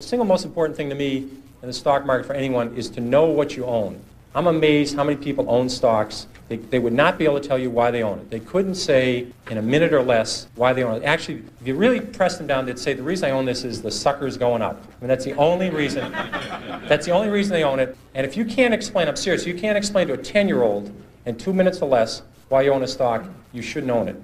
The single most important thing to me in the stock market for anyone is to know what you own. I'm amazed how many people own stocks. They, they would not be able to tell you why they own it. They couldn't say in a minute or less why they own it. Actually, if you really press them down, they'd say the reason I own this is the sucker's going up. I mean, that's the only reason. That's the only reason they own it. And if you can't explain, I'm serious, you can't explain to a 10-year-old in two minutes or less why you own a stock, you shouldn't own it.